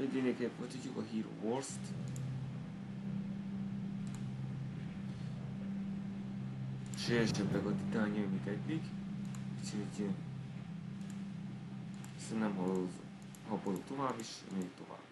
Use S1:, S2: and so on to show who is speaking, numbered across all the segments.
S1: Egyénéket folytatjuk a Hero Wars-t. Sérsebbek a titányai, mint eddig. Úgyhogy nem haladok tovább, és még tovább.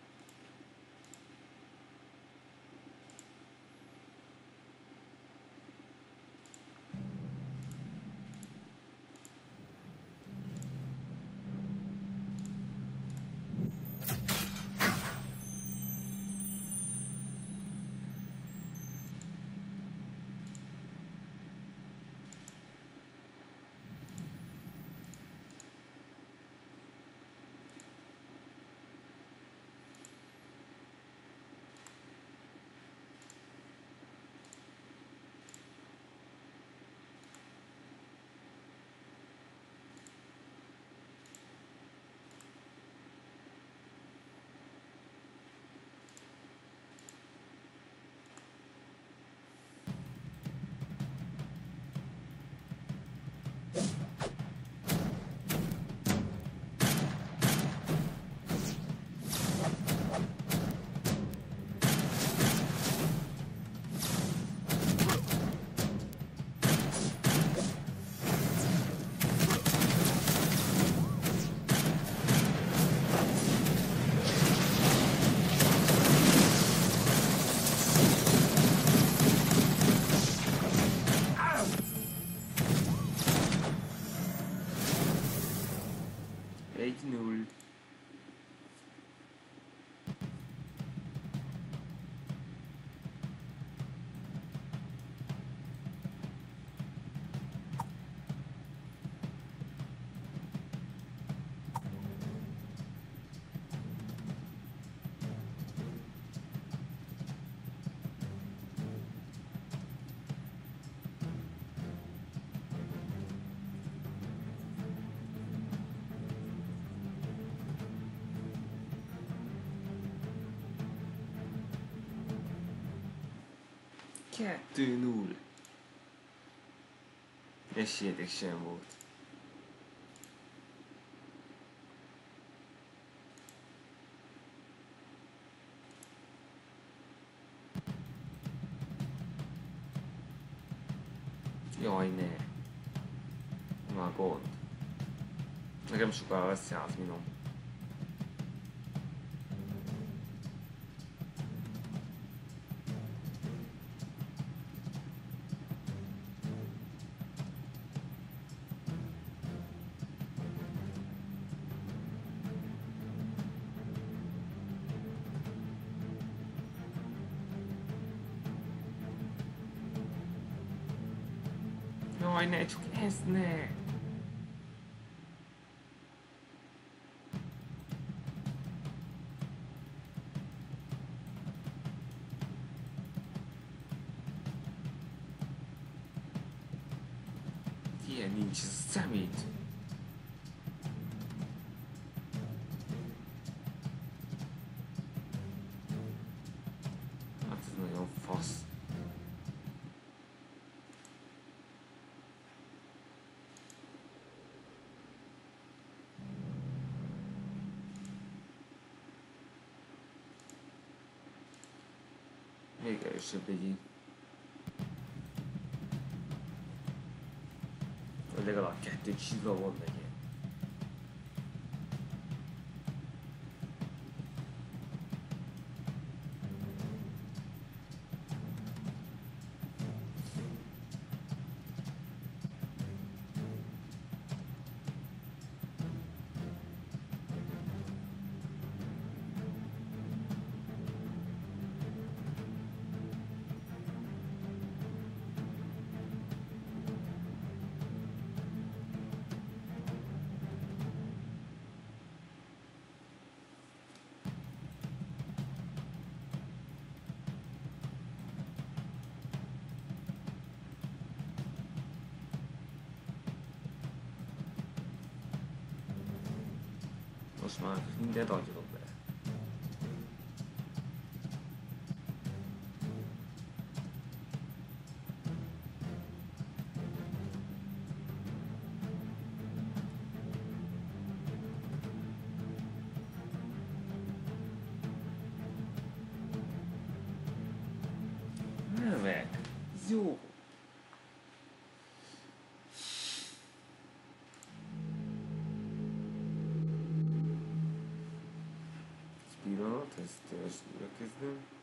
S1: Kettő null. Esélyetek sem volt. Jaj, ne. Na gond. Nekem sokára lesz 100 minut. ねちょっとね 되지. 원래가 맞게 할때 취소하고 온다 啊么应该到 Mm-hmm.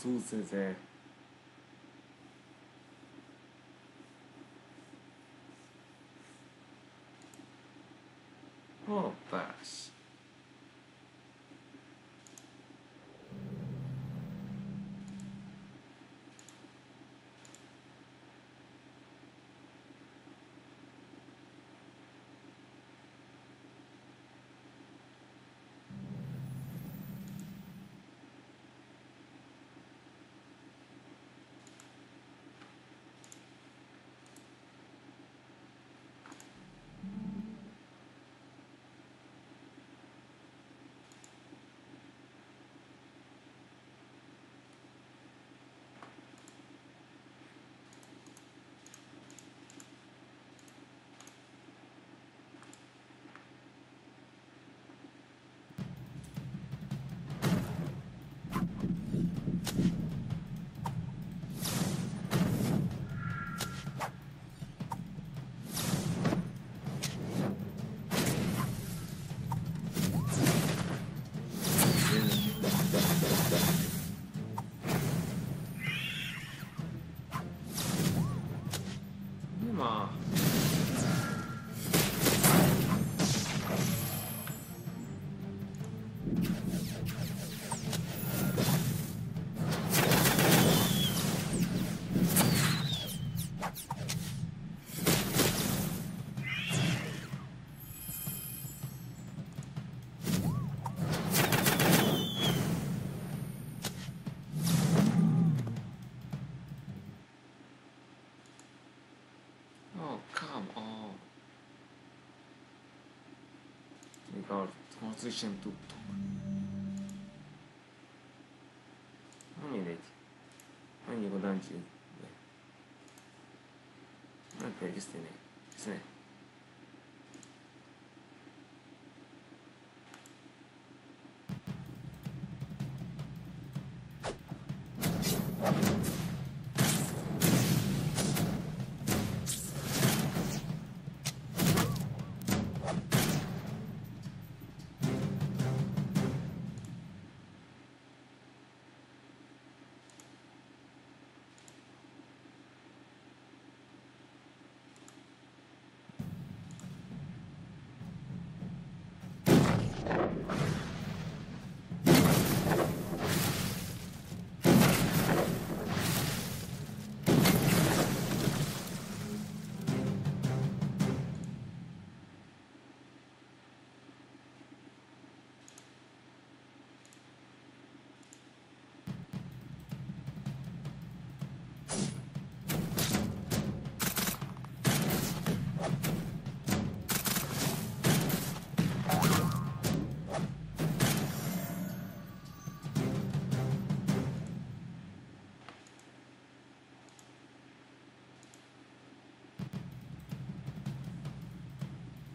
S1: Azul, Zezé. come on. Regard transition to talk. Only that. Only go down to you. なんかですね。ですね。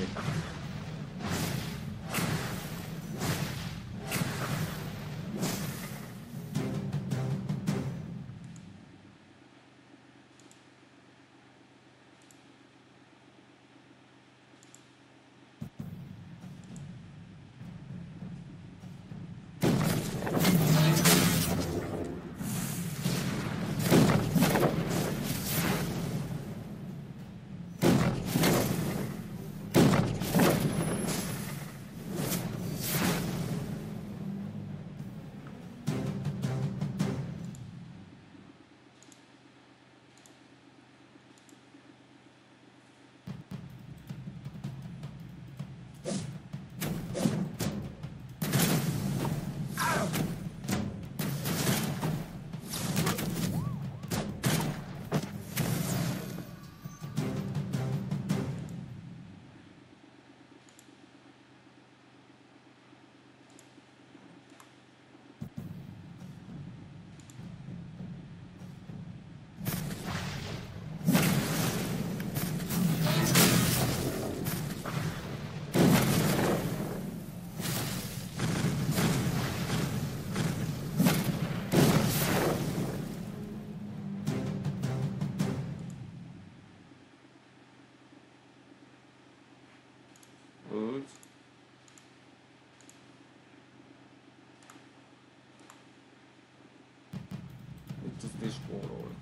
S1: Thank. this warlord.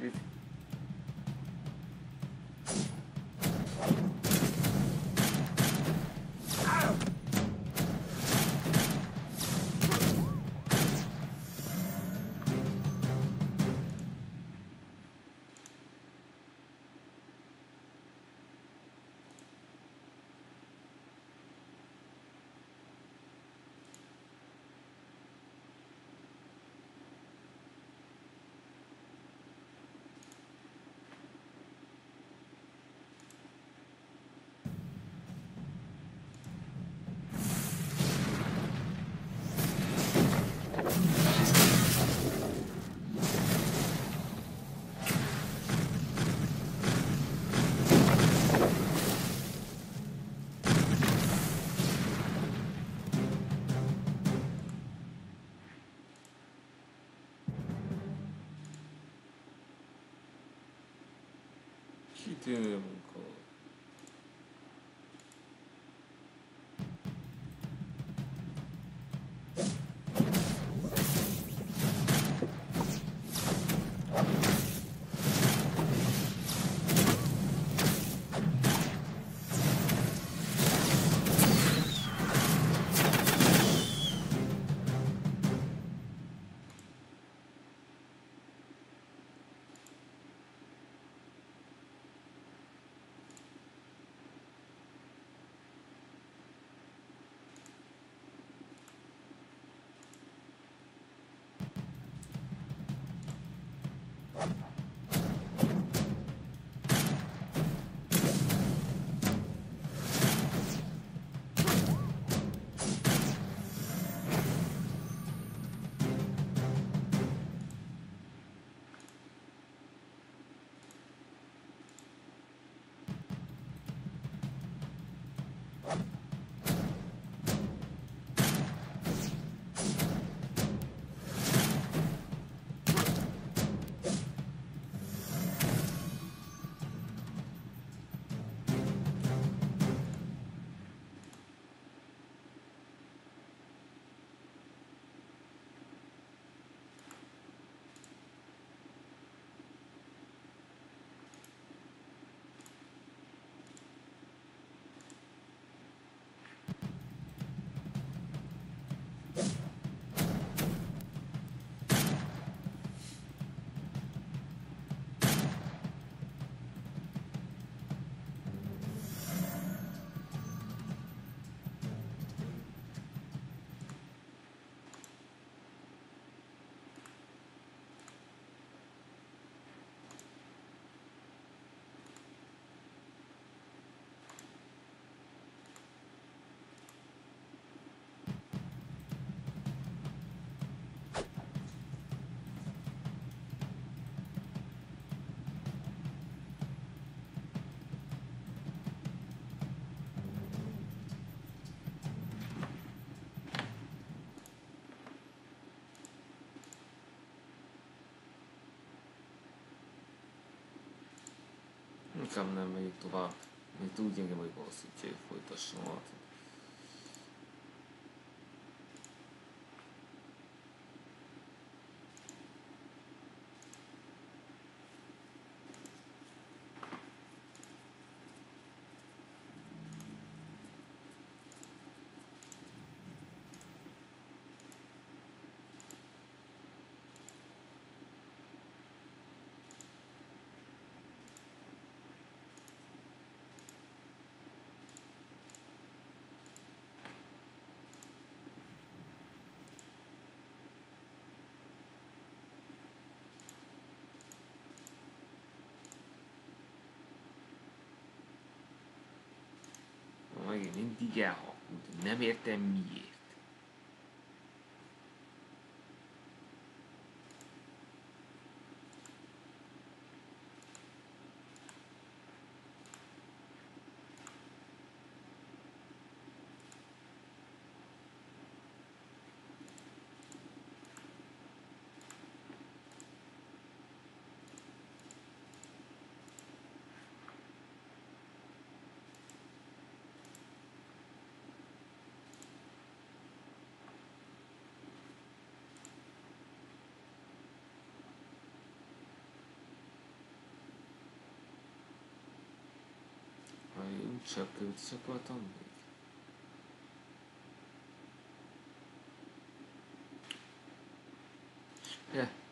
S1: with Yeah. Inkább nem megyek tovább. Még vagyok ahhoz, hogy folytassam a mindig elhakult. Nem értem miért. 着着は単語 Yeah.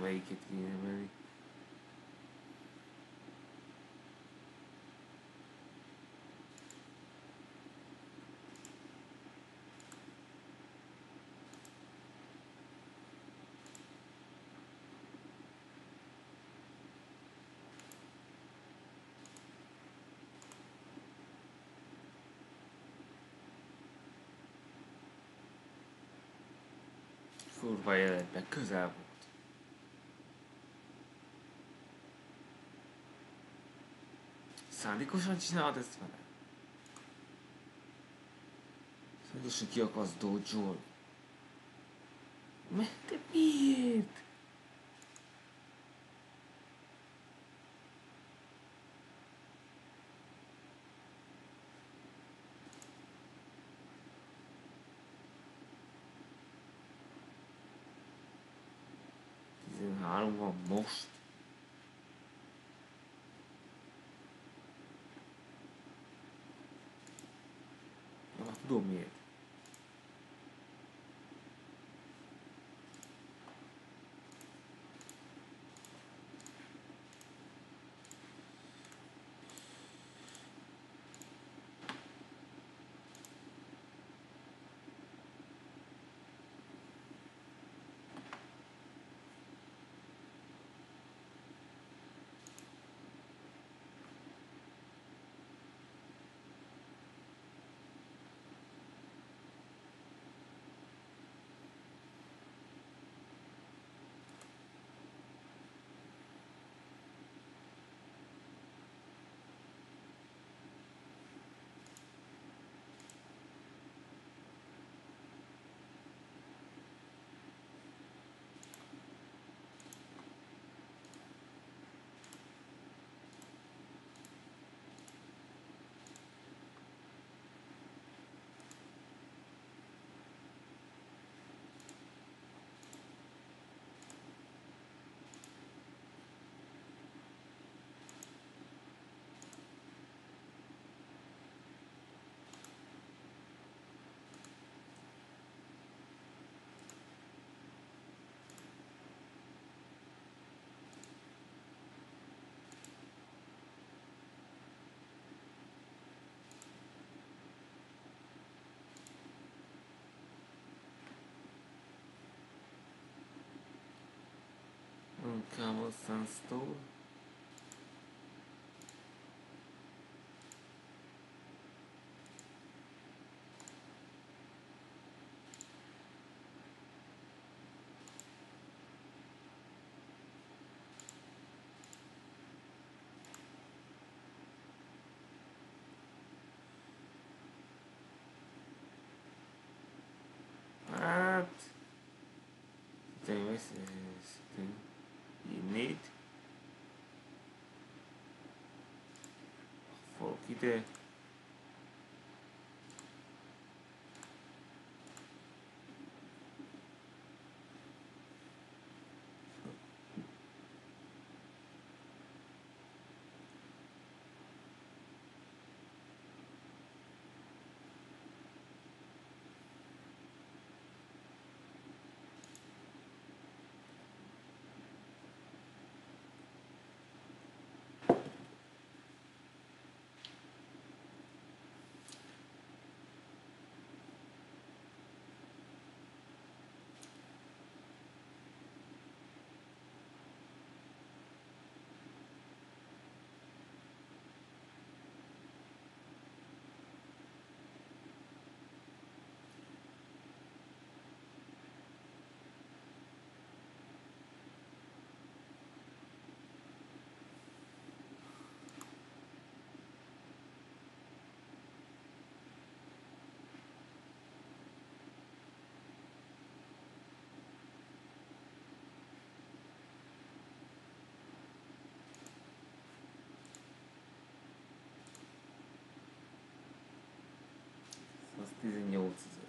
S1: make it here, really. kurva életbe, közel 리쿠션치나 됐으면 следующий 기억 вас 도울 맷빛 아는 거 먹을 me. camel sandstone. What? They wasted need. For kita ты занялся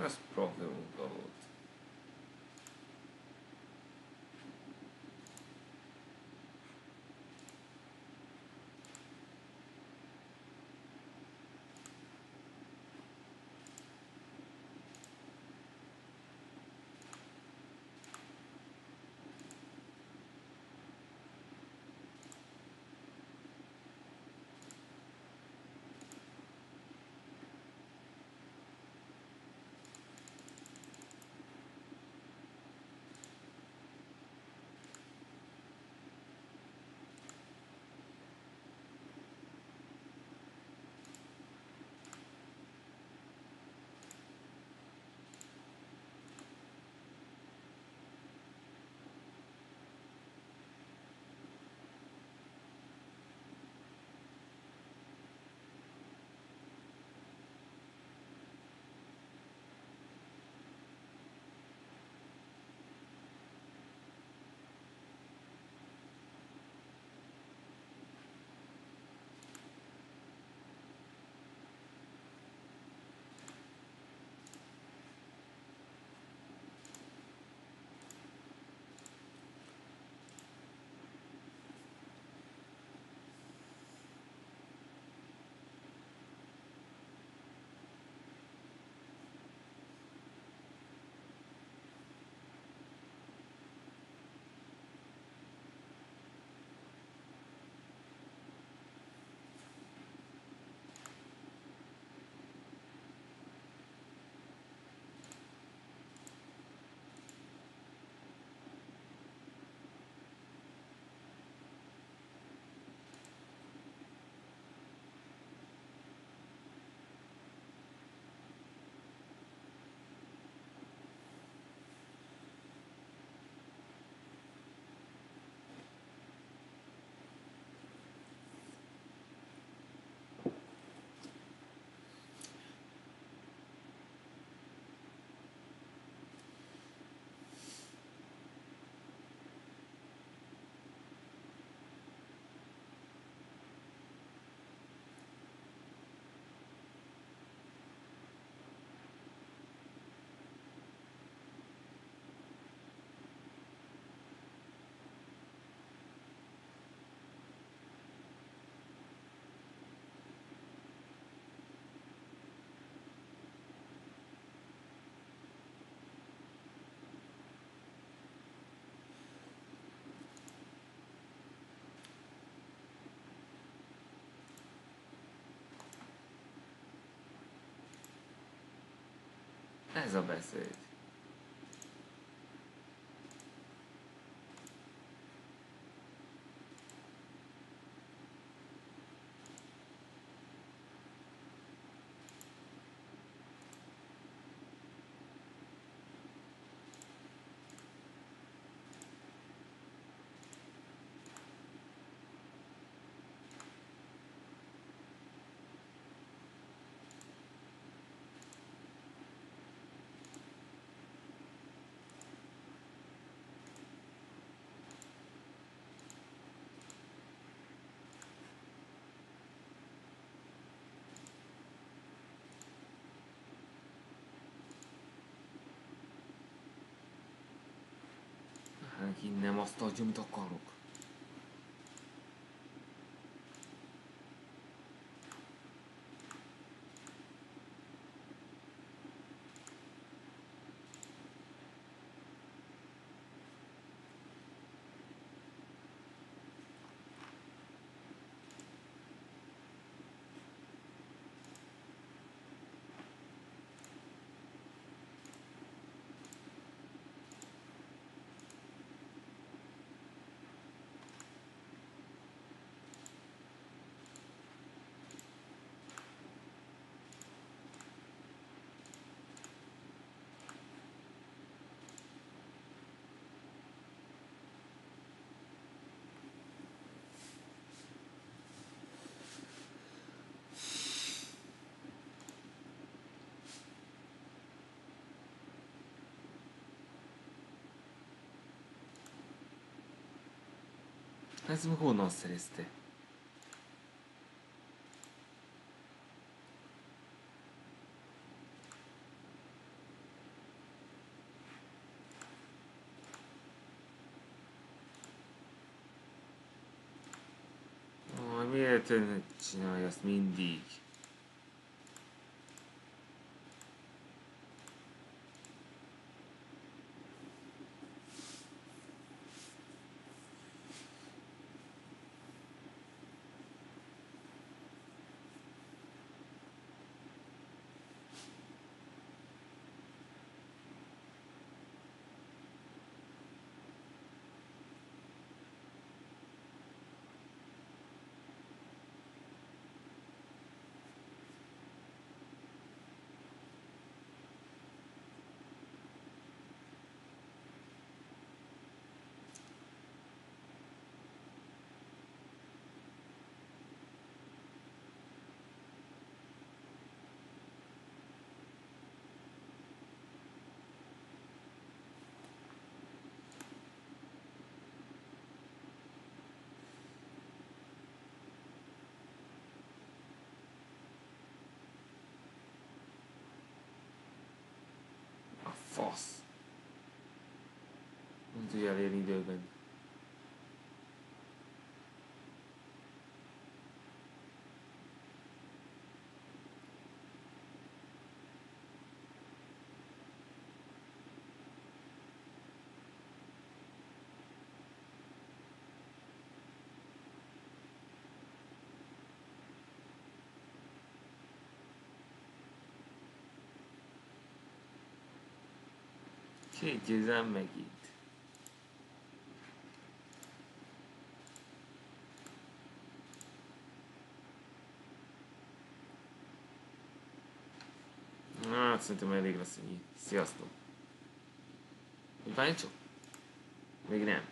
S1: That's probably all gold. Ez a beszéd. Taky nemastná, že mi tak karo. lazım honos celeste. Ami yetenek cinayet mindik. boss，你这压力有点大。Két győzelem megint. Hát szerintem elég lesz ennyi. Sziasztok! Báncsok? Még nem.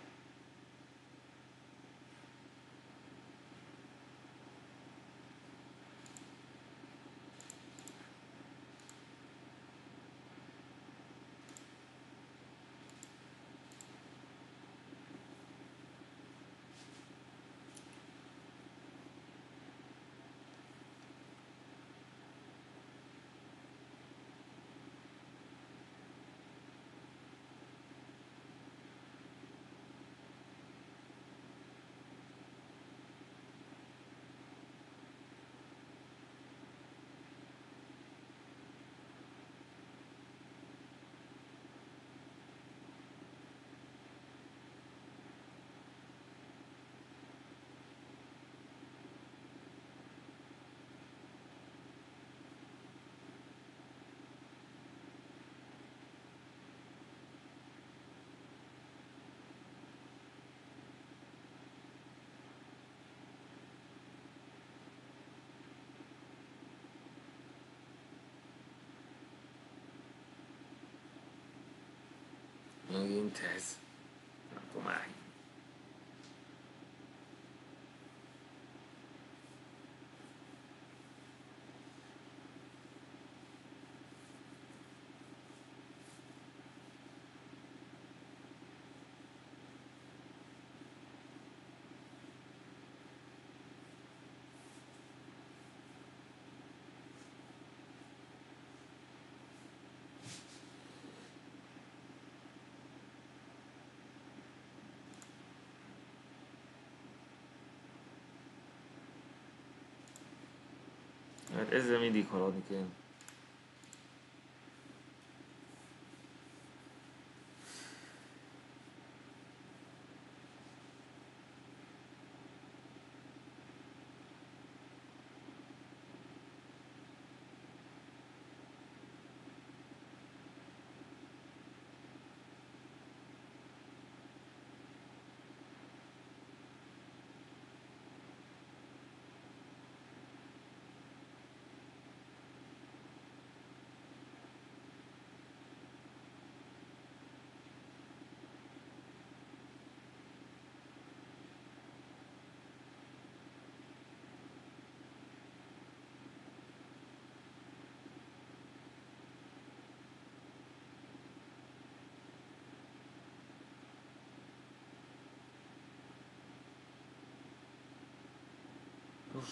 S1: Long test Hát ezzel mindig haladni kell.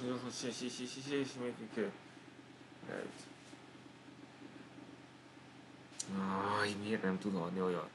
S1: Gyorsan, gyorsan, se, se, se, se, se, se, még ki. Leüt. Aj, miért nem tud adni olyat?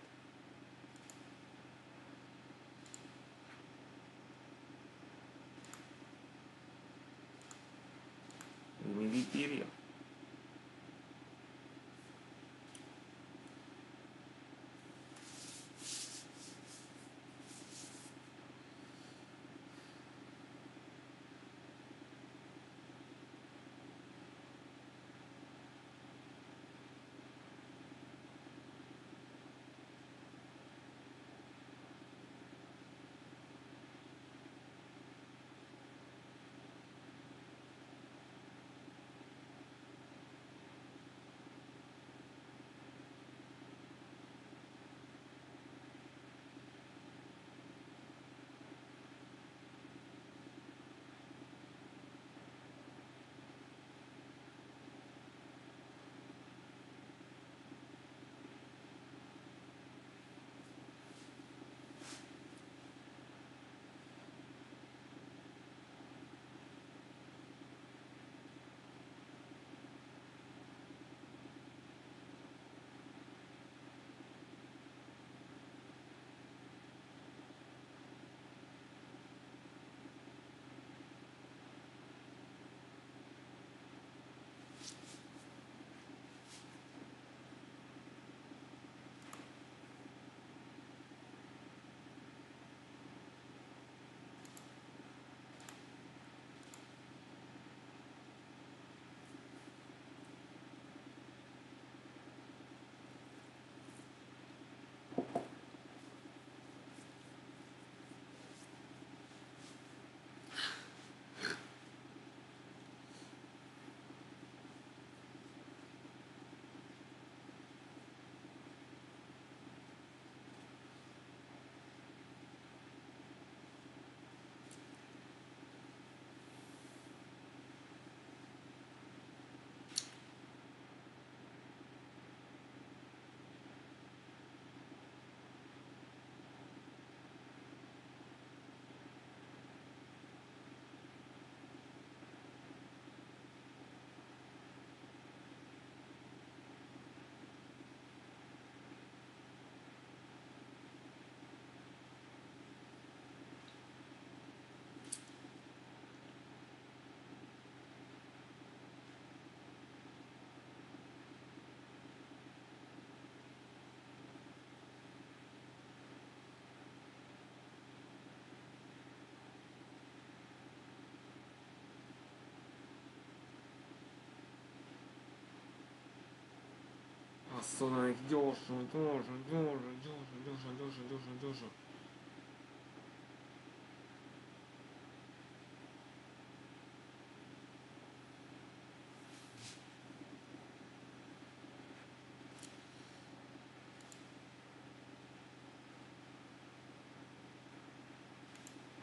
S1: Соник, дешево, дешево, дешево, дешево, дешево, дешево, дешево.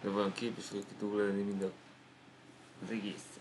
S1: Давай, окей, пішли, які-то, блядь, не мідак. Да есть.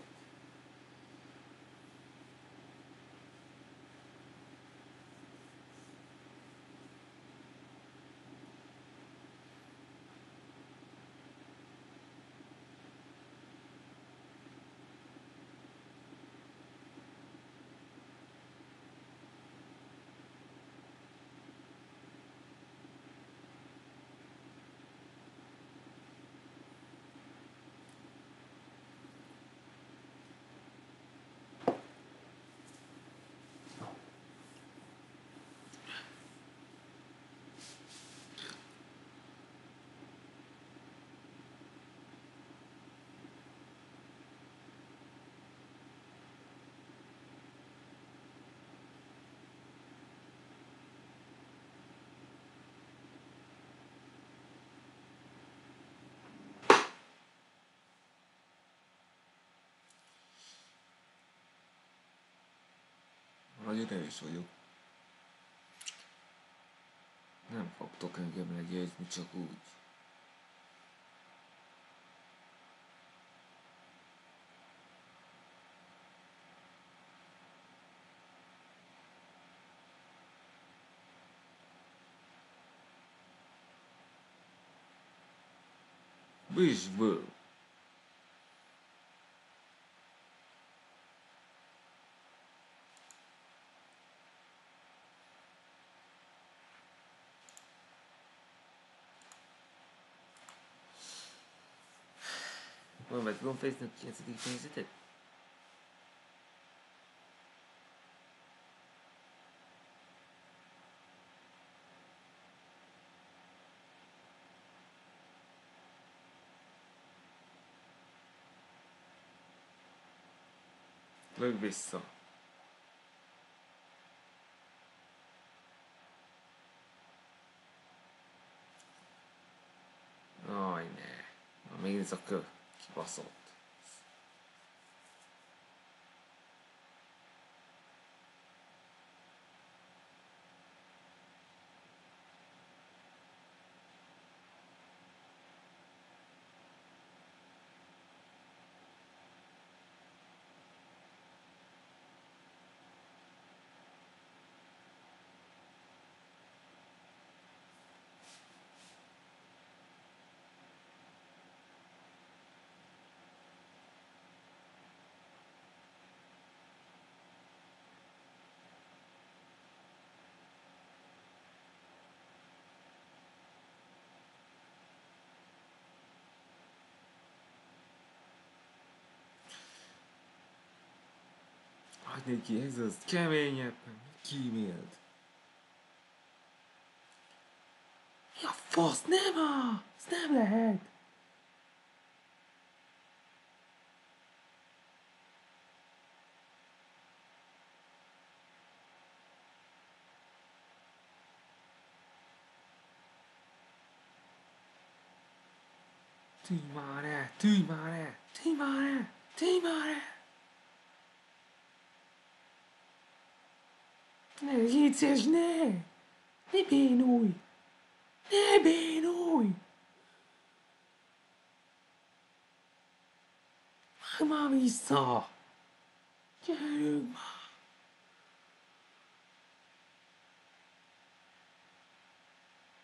S1: Nagyon erős vagyok. Nem fogtok engem legyőzni csak úgy. Bősből. Van meg tudom fejezni a 9. fejezetet? Lög vissza. Aj, ne. Na, még ez a kö. まあそう。Hát neki ez az keményebb, kímélt. Mi a fasz? Nem a! Ez nem lehet! Tűnj már el! Tűnj már el! Tűnj már el! Tűnj már el! Ne, Neříceš ne. Nebínuj. Nebínuj. Ach, má víš co? Těrba.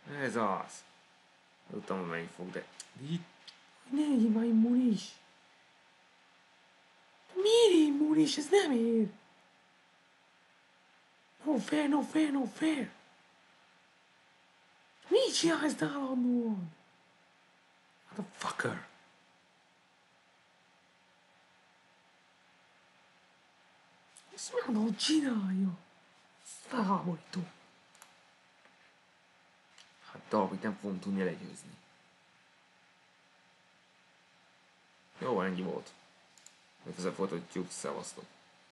S1: Ne zás. To tam není fakt. Ne, jí mají muníš. Míri muníš, známír. Nem! No fair, no fair, no fair! Mit csinálsz állandóan? Motherfucker! Ezt már csinálja? Felháborító. Hát Darbyt nem fogom tudni legyőzni. Jó, ennyi volt. Legközelebb folytatjuk, szevasztok.